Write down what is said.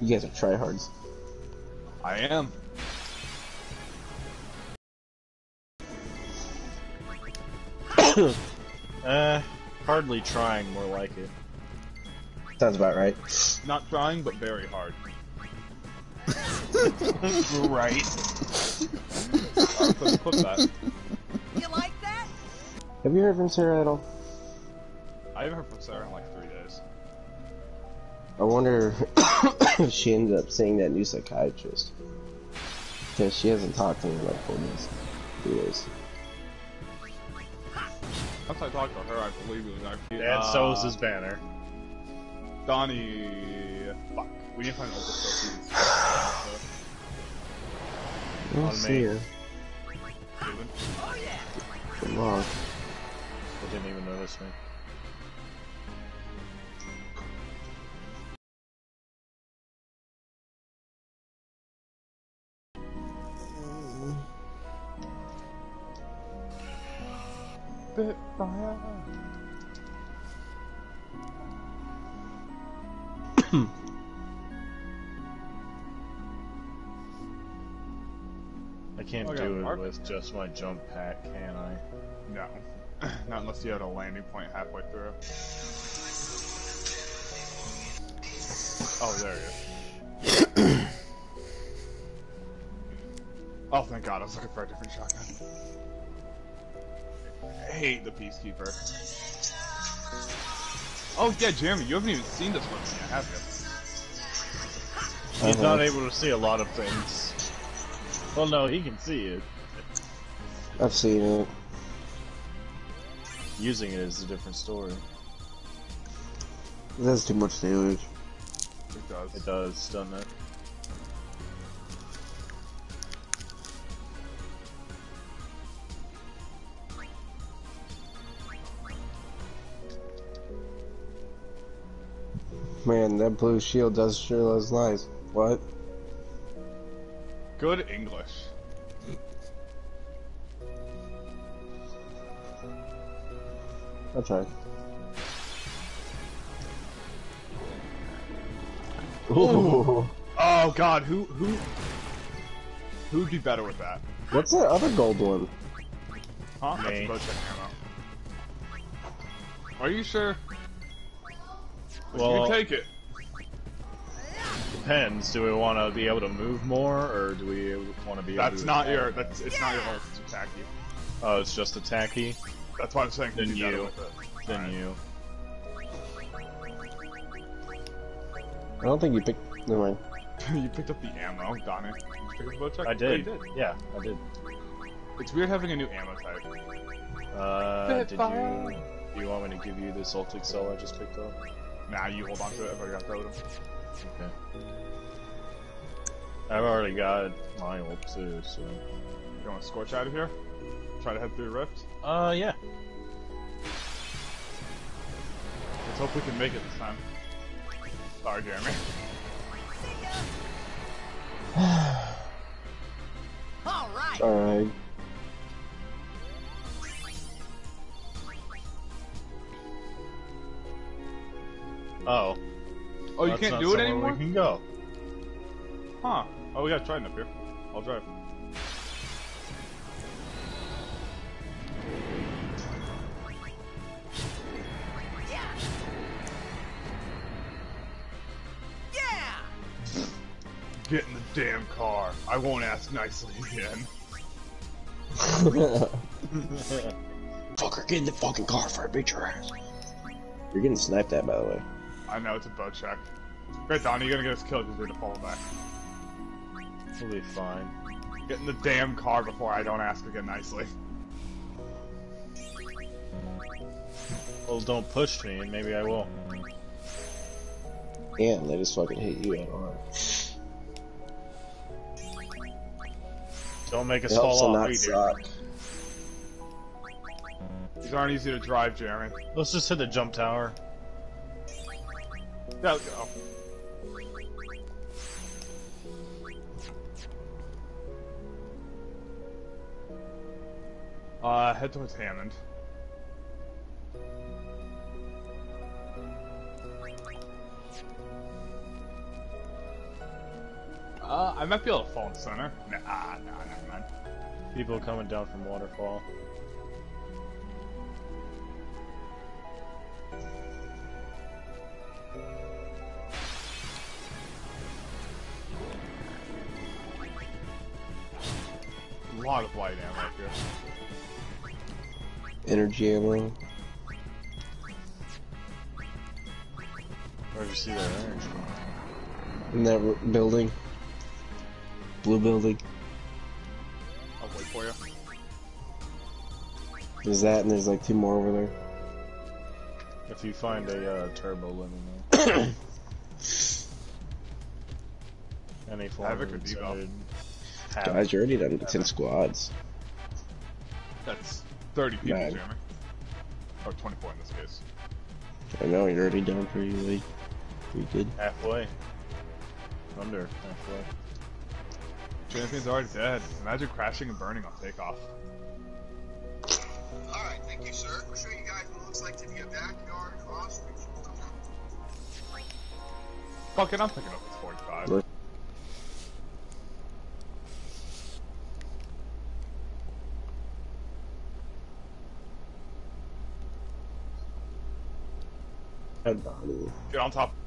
You guys are tryhards. I am. Uh, hardly trying, more like it. Sounds about right. Not trying, but very hard. right. I'll clip, clip that. You like that? Have you heard from Sarah at all? I haven't heard from Sarah in like three days. I wonder if she ended up seeing that new psychiatrist. Because she hasn't talked to me in like four days. Three days. Once I talked to her, I believe it was actually. And uh, so is his banner. Donnie. Fuck. We need to find an open source. I don't see me. her. Steven. Oh yeah. Come on. They didn't even notice me. Bit fire. I can't Okay, do it Mark. with just my jump pack, can I? No. Not unless you had a landing point halfway through. Oh, there he is. oh, thank God, I was looking for a different shotgun. I hate the Peacekeeper. Oh, yeah, Jeremy, you haven't even seen this one yet, have you? He's Uh-huh. not able to see a lot of things. Well, no, he can see it. I've seen it. Using it is a different story. It does too much damage. It does. It does, doesn't it? Man, that blue shield does sure those lies. What? Good English. I'll try. Ooh. Oh God, who who who'd be better with that? What's that other gold one? Huh? That's Me. a Bocek ammo. Are you sure? Well- you take it. Depends. Do we want to be able to move more, or do we want to be able That's to... not your. That's it's not your horse. It's attacky. Oh, it's just a tacky? That's why I'm saying who'd Then you. with it. Then Alright. you. I don't think you picked. Never mind. you picked up the ammo, Donnie. Did you pick up the check? I Oh, did. you did. Yeah, I did. It's weird having a new ammo type. Uh, Bit did fire. you... Do you want me to give you this ult accel I just picked up? Nah, you hold on to it. I've already got totem. Okay. I've already got my ult too, so... You want to scorch out of here? Try to head through the rift. Uh, yeah. Let's hope we can make it this time. Sorry, Jeremy. All right. Alright. Oh. Oh, you that's can't do it anymore? We can go. Huh? Oh, we got Trident up here. I'll drive. Yeah. Get in the damn car. I won't ask nicely again. Fucker, get in the fucking car for I beat your ass. You're getting sniped at, by the way. I know it's a Bocek. Great, Donnie, you're gonna get us killed because we're gonna fall back. We'll be fine. Get in the damn car before I don't ask again nicely. Well, don't push me, and maybe I will. And they just fucking hit you head on. Don't make us It fall off not either. suck. These aren't easy to drive, Jeremy. Let's just hit the jump tower. Yeah, let's go. Uh, head towards Hammond. Uh, I might be able to fall in center. Nah, nah, never mind. People coming down from waterfall. A lot of light ammo here. Energy ammo. Where'd you see that energy? In that r- building. Blue building. I'll wait for you. There's that and there's like two more over there. If you find a uh, turbo, let me know. Any form Havoc of or Devo? Inside- Havoc. Guys, you're already done 10 squads. That's 30 people, Nine. Jeremy. Or 24 in this case. I know, you're already done pretty, like, pretty good. halfway. Under halfway. Champion's already dead. Imagine crashing and burning on takeoff. Alright, thank you, sir. We'll show you guys what it looks like to be a backyard ostrich. Fuck it, I'm picking up this 45. Look. Get on top.